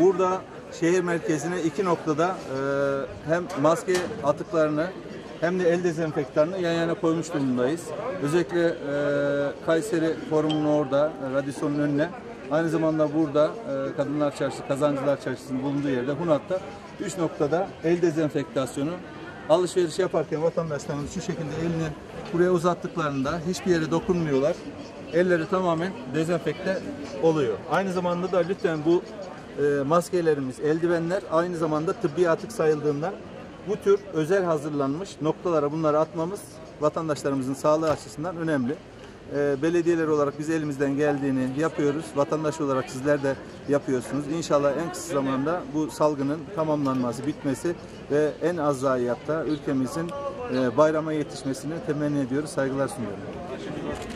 Burada şehir merkezine iki noktada e, hem maske atıklarını hem de el dezenfektanını yan yana koymuş durumdayız. Özellikle e, Kayseri Forumu'nun orada, e, radyosonun önüne, aynı zamanda burada e, Kadınlar Çarşısı, Kazancılar Çarşısı'nın bulunduğu yerde Hunat'ta üç noktada el dezenfektasyonu alışveriş yaparken vatandaşlarımız şu şekilde elini buraya uzattıklarında hiçbir yere dokunmuyorlar. Elleri tamamen dezenfekte oluyor. Aynı zamanda da lütfen bu e, maskelerimiz, eldivenler aynı zamanda tıbbi atık sayıldığından bu tür özel hazırlanmış noktalara bunları atmamız vatandaşlarımızın sağlığı açısından önemli. E, belediyeler olarak biz elimizden geldiğini yapıyoruz. Vatandaş olarak sizler de yapıyorsunuz. İnşallah en kısa zamanda bu salgının tamamlanması, bitmesi ve en az zayiatta ülkemizin e, bayrama yetişmesini temenni ediyoruz. Saygılar sunuyorum.